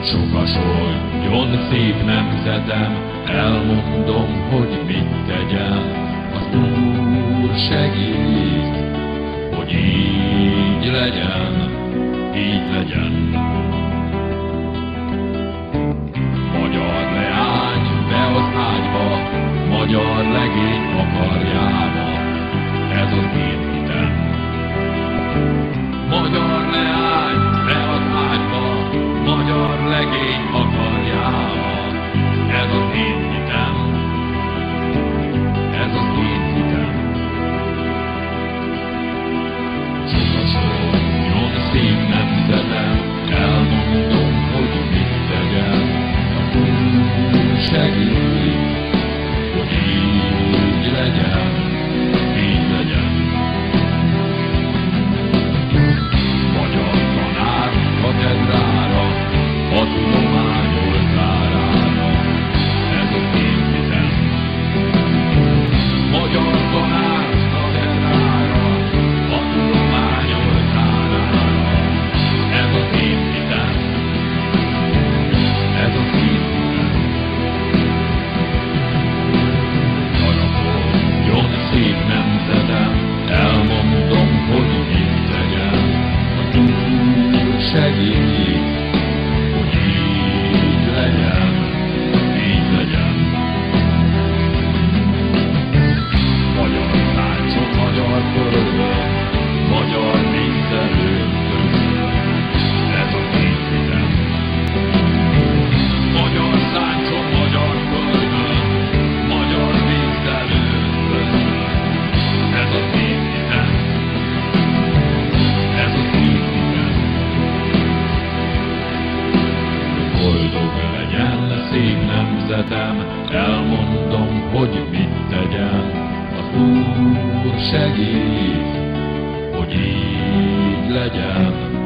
Úgy sokasodjon szép nemzetem, elmondom, hogy mit tegyem. Az Úr segít, hogy így legyen, így legyen. Magyar leány be az ágyba, magyar legény akarjába. consegue hirdetem, elmondom, hogy mit tegyen. Az Úr segít, hogy így legyen.